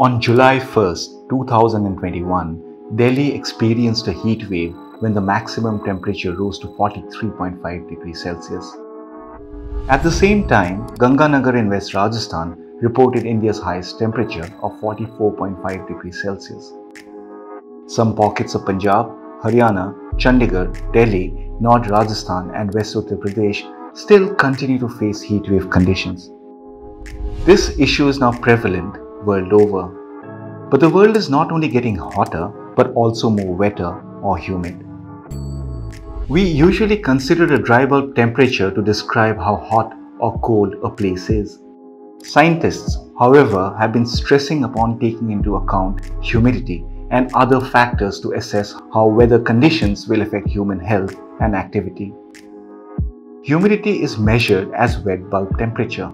On July 1st, 2021, Delhi experienced a heat wave when the maximum temperature rose to 43.5 degrees Celsius. At the same time, Ganganagar in West Rajasthan reported India's highest temperature of 44.5 degrees Celsius. Some pockets of Punjab, Haryana, Chandigarh, Delhi, North Rajasthan, and West Uttar Pradesh still continue to face heatwave conditions. This issue is now prevalent world over. But the world is not only getting hotter, but also more wetter or humid. We usually consider a dry bulb temperature to describe how hot or cold a place is. Scientists, however, have been stressing upon taking into account humidity and other factors to assess how weather conditions will affect human health and activity. Humidity is measured as wet bulb temperature.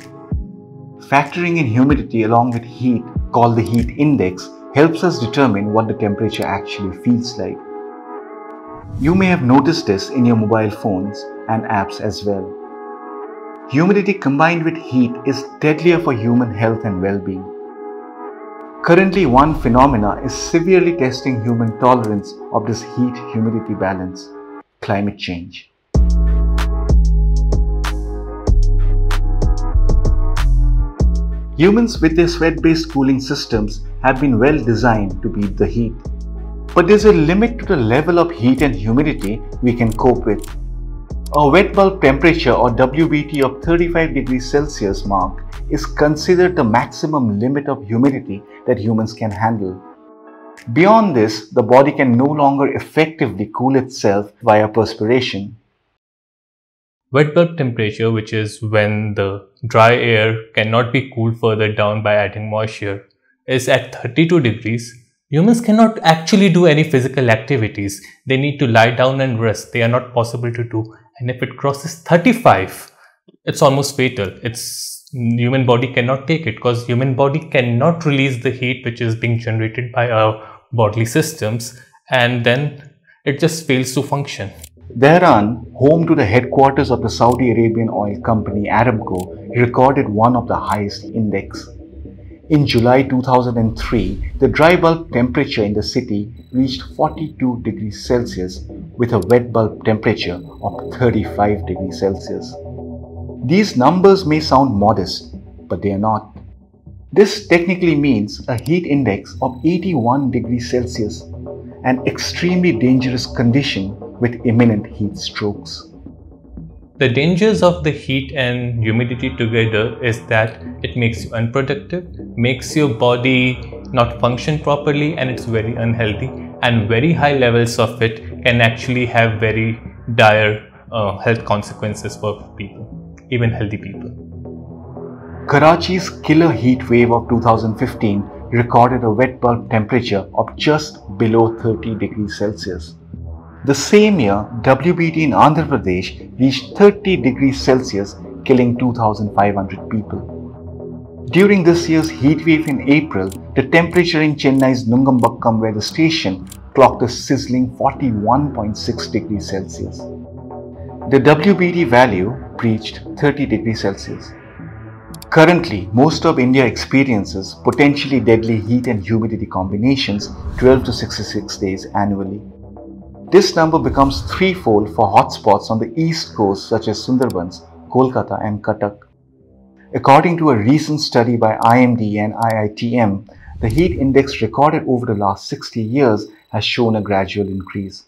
Factoring in humidity along with heat, called the heat index, helps us determine what the temperature actually feels like. You may have noticed this in your mobile phones and apps as well. Humidity combined with heat is deadlier for human health and well-being. Currently, one phenomena is severely testing human tolerance of this heat-humidity balance, climate change. Humans with their sweat-based cooling systems have been well designed to beat the heat. But there's a limit to the level of heat and humidity we can cope with. A wet bulb temperature or WBT of 35 degrees Celsius mark is considered the maximum limit of humidity that humans can handle. Beyond this, the body can no longer effectively cool itself via perspiration. Wet bulb temperature, which is when the dry air cannot be cooled further down by adding moisture, is at 32 degrees. Humans cannot actually do any physical activities. They need to lie down and rest. They are not possible to do. And if it crosses 35, it's almost fatal. It's human body cannot take it because human body cannot release the heat which is being generated by our bodily systems and then it just fails to function. Dhahran, home to the headquarters of the Saudi Arabian oil company Aramco, recorded one of the highest index. In July 2003, the dry bulb temperature in the city reached 42 degrees Celsius with a wet bulb temperature of 35 degrees Celsius. These numbers may sound modest, but they are not. This technically means a heat index of 81 degrees Celsius, an extremely dangerous condition with imminent heat strokes. The dangers of the heat and humidity together is that it makes you unproductive, makes your body not function properly and it's very unhealthy and very high levels of it can actually have very dire uh, health consequences for people, even healthy people. Karachi's killer heat wave of 2015 recorded a wet bulb temperature of just below 30 degrees Celsius. The same year, WBT in Andhra Pradesh reached 30 degrees Celsius, killing 2,500 people. During this year's heat wave in April, the temperature in Chennai's Nungambakkam weather station clocked a sizzling 41.6 degrees Celsius. The WBT value breached 30 degrees Celsius. Currently, most of India experiences potentially deadly heat and humidity combinations 12 to 66 days annually. This number becomes threefold for hotspots on the east coast such as Sundarbans, Kolkata and Cuttack. According to a recent study by IMD and IITM, the heat index recorded over the last 60 years has shown a gradual increase.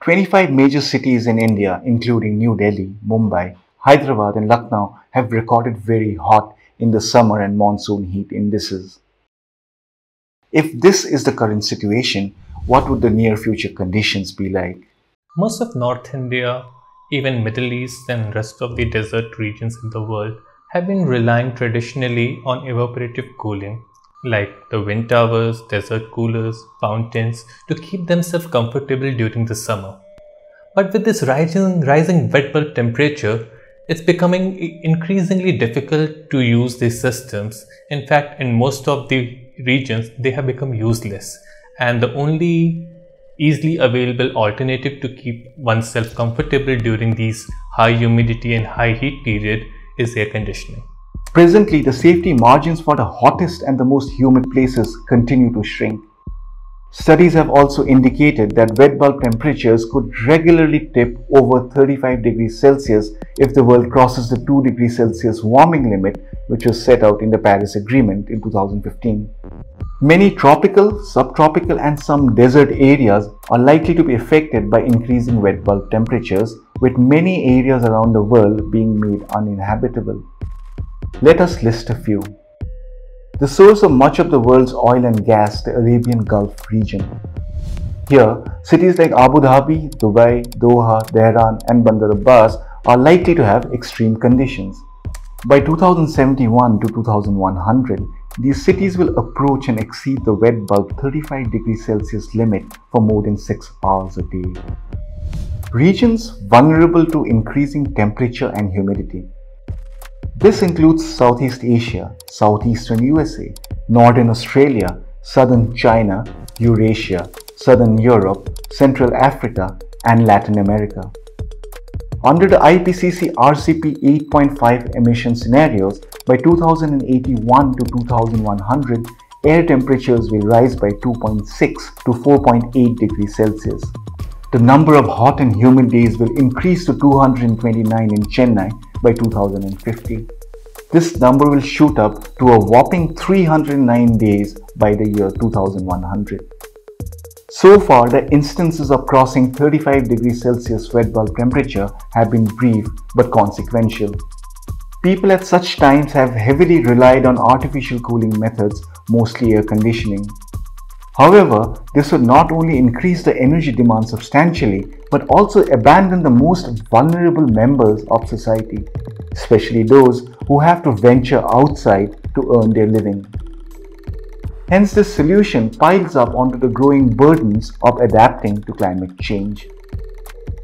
25 major cities in India, including New Delhi, Mumbai, Hyderabad and Lucknow have recorded very hot in the summer and monsoon heat indices. If this is the current situation, what would the near future conditions be like? Most of North India, even Middle East and rest of the desert regions in the world have been relying traditionally on evaporative cooling like the wind towers, desert coolers, fountains to keep themselves comfortable during the summer. But with this rising, rising wet bulb temperature, it's becoming increasingly difficult to use these systems. In fact, in most of the regions, they have become useless and the only easily available alternative to keep oneself comfortable during these high humidity and high heat period is air conditioning. Presently, the safety margins for the hottest and the most humid places continue to shrink. Studies have also indicated that wet bulb temperatures could regularly tip over 35 degrees Celsius if the world crosses the 2 degrees Celsius warming limit which was set out in the Paris Agreement in 2015. Many tropical, subtropical and some desert areas are likely to be affected by increasing wet bulb temperatures with many areas around the world being made uninhabitable. Let us list a few. The source of much of the world's oil and gas, the Arabian Gulf region. Here, cities like Abu Dhabi, Dubai, Doha, Tehran and Bandar Abbas are likely to have extreme conditions. By 2071 to 2100, these cities will approach and exceed the wet bulb 35 degrees Celsius limit for more than 6 hours a day. Regions vulnerable to increasing temperature and humidity. This includes Southeast Asia, Southeastern USA, Northern Australia, Southern China, Eurasia, Southern Europe, Central Africa, and Latin America. Under the IPCC RCP 8.5 emission scenarios, by 2081 to 2100, air temperatures will rise by 2.6 to 4.8 degrees Celsius. The number of hot and humid days will increase to 229 in Chennai by 2050. This number will shoot up to a whopping 309 days by the year 2100. So far, the instances of crossing 35 degrees Celsius wet bulb temperature have been brief but consequential. People at such times have heavily relied on artificial cooling methods, mostly air conditioning. However, this would not only increase the energy demand substantially, but also abandon the most vulnerable members of society, especially those who have to venture outside to earn their living. Hence, this solution piles up onto the growing burdens of adapting to climate change.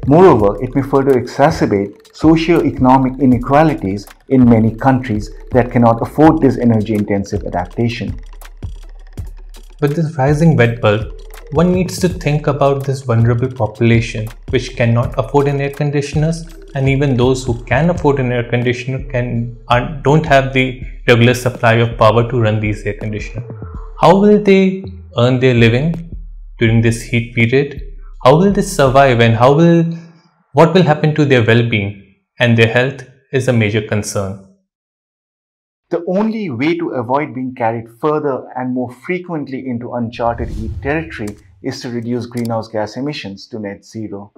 Moreover, it may further exacerbate socio-economic inequalities in many countries that cannot afford this energy-intensive adaptation. With this rising wet bulb, one needs to think about this vulnerable population which cannot afford an air conditioners and even those who can afford an air conditioner can uh, don't have the regular supply of power to run these air conditioners. How will they earn their living during this heat period? How will they survive and how will what will happen to their well-being and their health is a major concern. The only way to avoid being carried further and more frequently into uncharted heat territory is to reduce greenhouse gas emissions to net zero.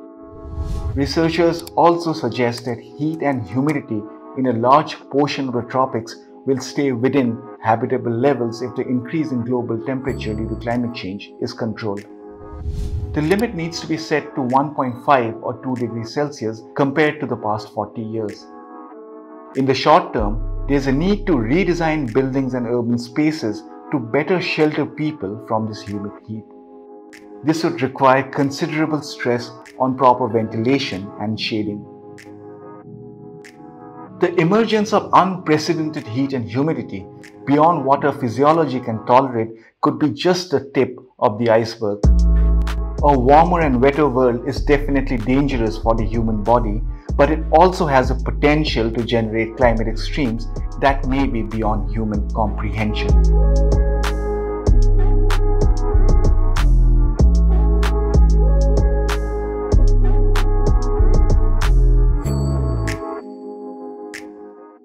Researchers also suggest that heat and humidity in a large portion of the tropics will stay within habitable levels if the increase in global temperature due to climate change is controlled. The limit needs to be set to 1.5 or 2 degrees Celsius compared to the past 40 years. In the short term, there is a need to redesign buildings and urban spaces to better shelter people from this humid heat. This would require considerable stress on proper ventilation and shading. The emergence of unprecedented heat and humidity beyond what our physiology can tolerate could be just the tip of the iceberg. A warmer and wetter world is definitely dangerous for the human body but it also has a potential to generate climate extremes that may be beyond human comprehension.